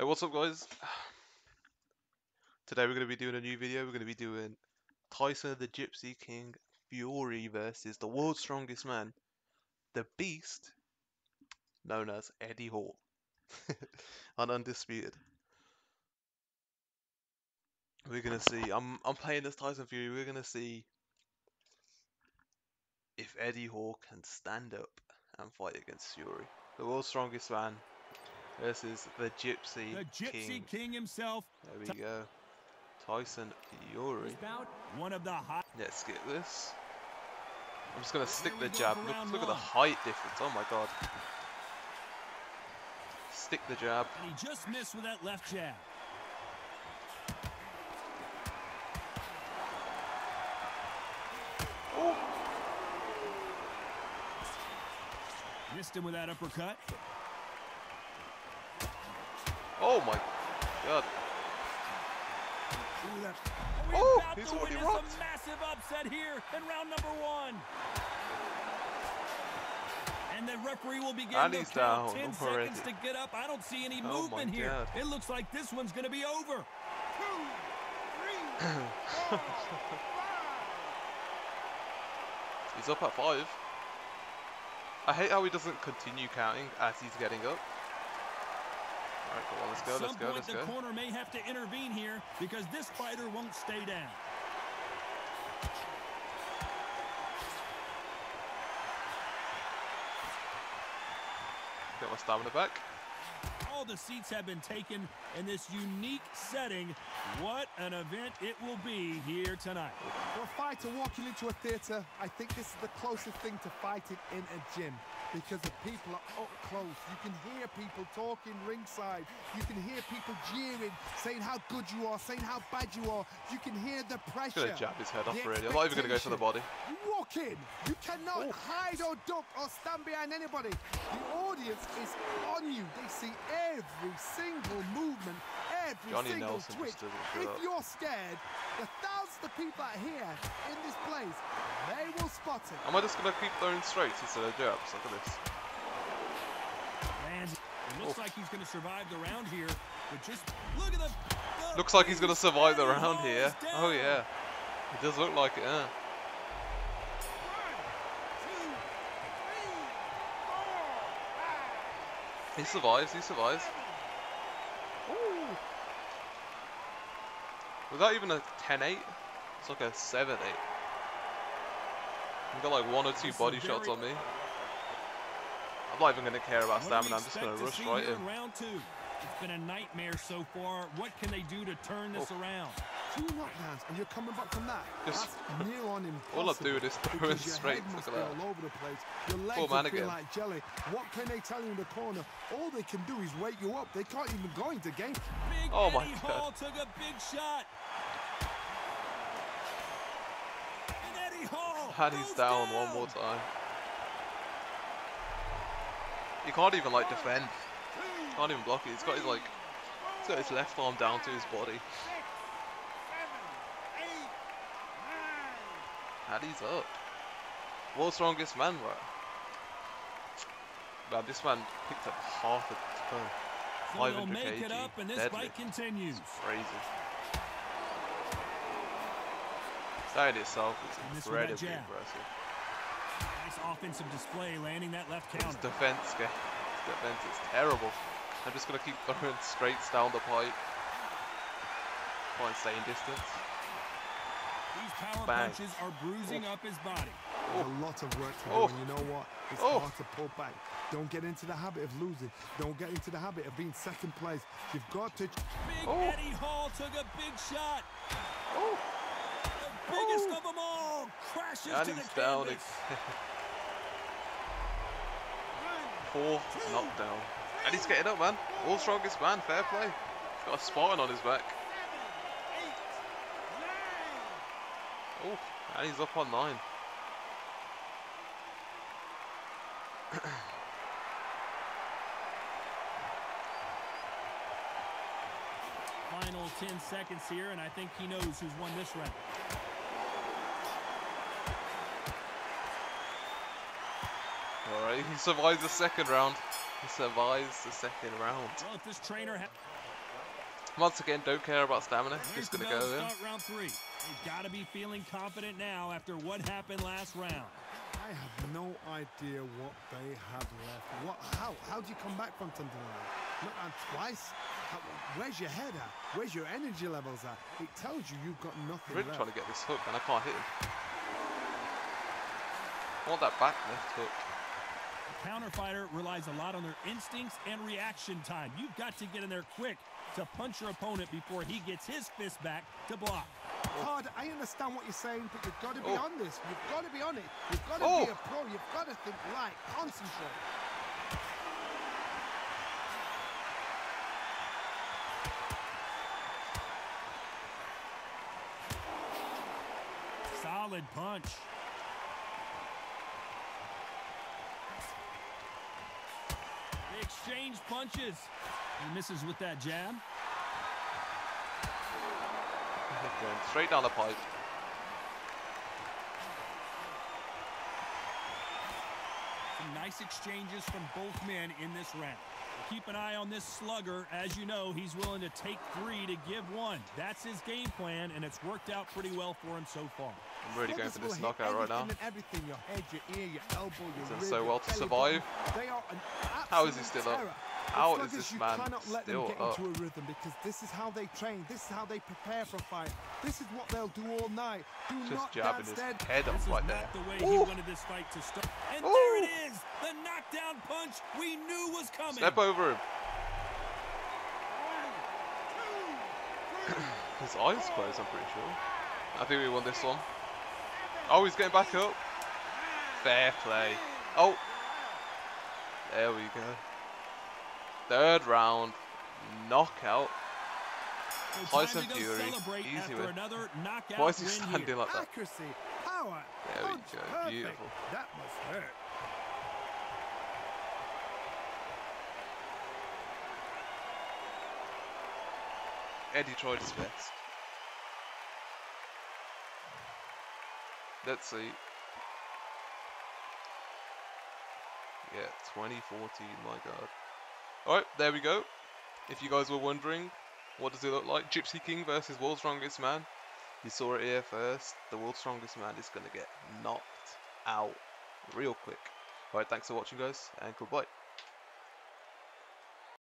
Hey, what's up guys? Today we're going to be doing a new video. We're going to be doing Tyson the Gypsy King Fury versus the world's strongest man, the Beast, known as Eddie Hall. on Undisputed. We're going to see, I'm, I'm playing this Tyson Fury, we're going to see if Eddie Hall can stand up and fight against Fury. The world's strongest man versus the Gypsy, the Gypsy King. King himself. There we go. Tyson Fury. One of the hot. Let's get this. I'm just gonna stick the jab. Look, look at the height difference. Oh my god. Stick the jab. And he just missed with that left jab. Oh. Missed him with that uppercut. Oh my god. Oh, he's already rocked. A massive upset here in round number one. And the referee will begin and to he's count down 10 already. seconds to get up. I don't see any Oh movement here. God. It looks like this one's going to be over. He's up at five. I hate how he doesn't continue counting as he's getting up. Alright, come on, let's go, At let's some go, point, let's the go. corner may have to intervene here because this fighter won't stay down. Get my stamina back. All the seats have been taken in this unique setting. What an event it will be here tonight. For a fighter walking into a theatre, I think this is the closest thing to fighting in a gym because the people are up close. You can hear people talking ringside. You can hear people jeering, saying how good you are, saying how bad you are. You can hear the He's pressure. gonna jab his head off already. I'm not even gonna go for the body. You walk in, you cannot hide or duck or stand behind anybody. The audience is on you. They see every single movement, every Johnny single Nelson twitch. just doesn't shut If up. you're scared, the thousands of people that are here in this place, they will spot it. Am I just gonna keep throwing straights instead of jabs? Look at this. And it looks Oof. like he's going to survive the round here. But just look at the. the Looks like he's gonna survive the round Hall here. is Oh yeah. It does look like it, huh? He survives, he survives. Ooh. Was that even a 10-8? It's like a 7-8. I've got like one or two body shots on me. I'm not even gonna care about What do we stamina, I'm just gonna rush see right in. Round two. It's been a nightmare so far. What can they do to turn this Oh. around? Two knockdowns and you're coming back from that. Just- That's near on impossible. All I'm doing is throwing because straight. head Look at that. all over the place. Your legs Full will man again. like jelly. What can they tell you in the corner? All they can do is wake you up. They can't even go into game. Big Oh my Eddie God. Hall took a big shot. Eddie Hall And he's goes down one more time. He can't even like defend. Can't even block it. He's got his like, he's got his left arm down to his body. He's up. World's strongest man, bro. Man, this man picked up half a ton. So they'll 500 make it kg, up, and this deadly. fight continues. Crazy. That itself And is this incredibly impressive. Nice offensive display, landing that left His counter. defense, ga- his defense is terrible. I'm just gonna keep throwing straights down the pipe. Try and stay in distance. These power Bang. punches are bruising up his body. There's a lot of work to do, Oh. and you know what? It's Oh. hard to pull back. Don't get into the habit of losing. Don't get into the habit of being second place. You've got to. Big Oh. Eddie Hall took a big shot. Oh, The biggest Oh. of them all crashes and to the down. canvas. Fourth knockdown. And he's getting up, man. All strongest man, fair play. He's got a Spartan on his back. Oh, and he's up on nine. Final 10 seconds here, and I think he knows who's won this round. Alright, he survives the second round. He survives the second round. Well, if this trainer Once again, don't care about stamina. There's Just gonna go to in. start round three. They've got to be feeling confident now after what happened last round. I have no idea what they have left. What? How? How do you come back from something like that? Look, and twice. How, where's your head at? Where's your energy levels at? It tells you you've got nothing I'm really left. trying to get this hook and I can't hit him. I want that back left hook. The counter fighter relies a lot on their instincts and reaction time. You've got to get in there quick to punch your opponent before he gets his fist back to block. Hard, I understand what you're saying, but you've got to be Oh. on this. You've got to be on it. You've got to Oh. be a pro. You've got to think light. Concentrate. Solid punch. Exchange punches. He misses with that jab. Going straight down the pipe. Some nice exchanges from both men in this round. Keep an eye on this slugger. As you know, he's willing to take three to give one. That's his game plan, and it's worked out pretty well for him so far. I'm really going for this knockout right now. anything everything. Your head, your ear, your elbow, your He's done rib, so well to survive. button. They are an How is he still up? How is this man cannot let them still up? into a rhythm because this is how they train. This is how they prepare for a fight. This is what they'll do all night. Do Just not jabbing his dead. head up is right the way he wanted this fight to start. And Ooh. there it is! The knockdown punch we knew was coming. Step over him. His eyes closed, I'm pretty sure. I think we won this one. Oh, he's getting back up. Fair play. Oh. There we go. Third round. Knockout. Tyson Fury, easy win. Why is he standing here. like that? Accuracy, power, There we go, perfect. beautiful. That must hurt. Eddie tried his best. Let's see. Yeah, 2014, my god. Alright, there we go. If you guys were wondering, what does it look like? Gypsy King versus World's Strongest Man. You saw it here first. The World's Strongest Man is going to get knocked out real quick. Alright, thanks for watching guys, and goodbye.